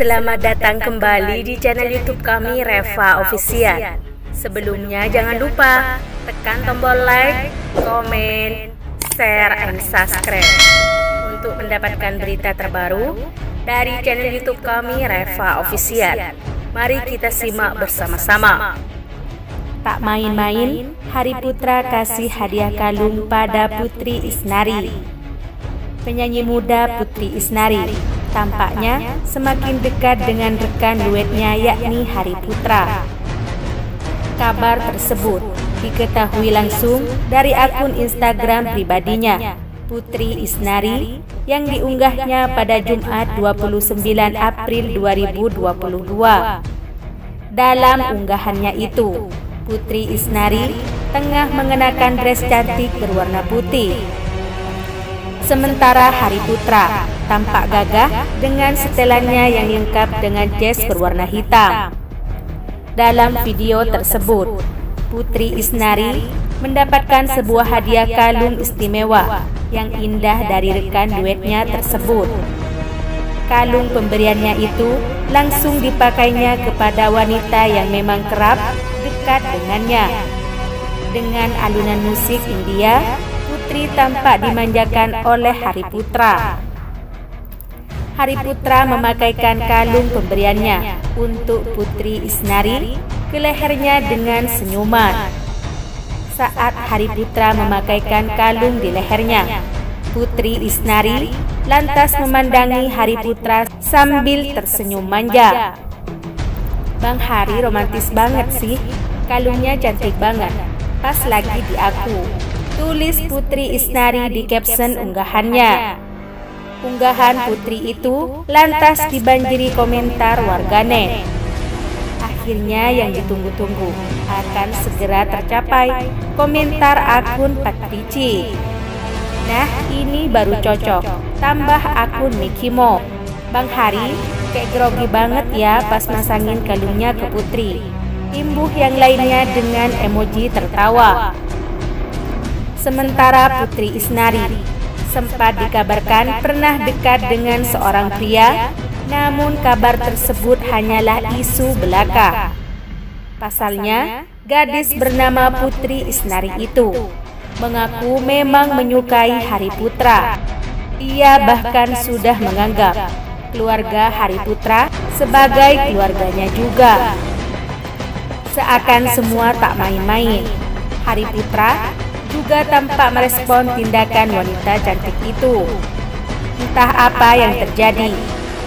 Selamat datang kembali di channel YouTube kami Reva Official. Sebelumnya jangan lupa tekan tombol like, komen, share, and subscribe untuk mendapatkan berita terbaru dari channel YouTube kami Reva Official. Mari kita simak bersama-sama. Tak main-main, Hari Putra kasih hadiah kalung pada Putri Isnari. Penyanyi muda Putri Isnari tampaknya semakin dekat dengan rekan duetnya yakni Hari Putra. Kabar tersebut diketahui langsung dari akun Instagram pribadinya, Putri Isnari, yang diunggahnya pada Jumat 29 April 2022. Dalam unggahannya itu, Putri Isnari tengah mengenakan dress cantik berwarna putih. Sementara Hari Putra tampak gagah dengan setelannya yang lengkap dengan jas berwarna hitam. Dalam video tersebut, Putri Isnari mendapatkan sebuah hadiah kalung istimewa yang indah dari rekan duetnya tersebut. Kalung pemberiannya itu langsung dipakainya kepada wanita yang memang kerap dekat dengannya. Dengan alunan musik India, Putri tampak dimanjakan oleh Hari Putra. Hari Putra memakaikan kalung pemberiannya untuk Putri Isnari ke lehernya dengan senyuman. Saat Hari Putra memakaikan kalung di lehernya, Putri Isnari lantas memandangi Hari Putra sambil tersenyum manja. Bang Hari romantis banget sih, kalungnya cantik banget, pas lagi di aku. Tulis Putri Isnari di caption unggahannya. Unggahan putri itu lantas dibanjiri komentar warganet. Akhirnya yang ditunggu-tunggu akan segera tercapai komentar akun Patrici. Nah ini baru cocok, tambah akun Mikimo. Bang Hari, kayak grogi banget ya pas masangin kalungnya ke Putri. Imbuh yang lainnya dengan emoji tertawa. Sementara Putri Isnari sempat dikabarkan pernah dekat dengan seorang pria, namun kabar tersebut hanyalah isu belaka. Pasalnya, gadis bernama Putri Isnari itu mengaku memang menyukai Hari Putra. Ia bahkan sudah menganggap keluarga Hari Putra sebagai keluarganya juga. Seakan semua tak main-main. Hari Putra juga tampak merespon tindakan wanita cantik itu. Entah apa yang terjadi,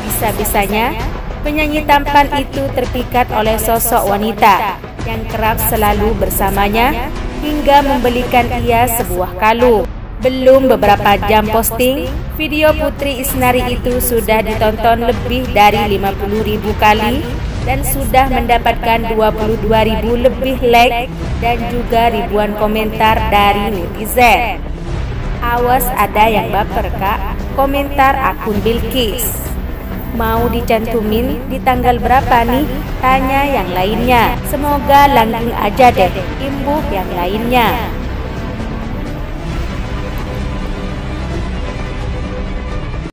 bisa-bisanya penyanyi tampan itu terpikat oleh sosok wanita yang kerap selalu bersamanya hingga membelikan ia sebuah kalung. Belum beberapa jam posting, video Putri Isnari itu sudah ditonton lebih dari 50 ribu kali dan sudah mendapatkan 22 ribu lebih like dan juga ribuan komentar dari netizen. Awas ada yang baper kak, komentar akun Bilkis. Mau dicantumin di tanggal berapa nih? Tanya yang lainnya. Semoga langgeng aja deh, imbuh yang lainnya.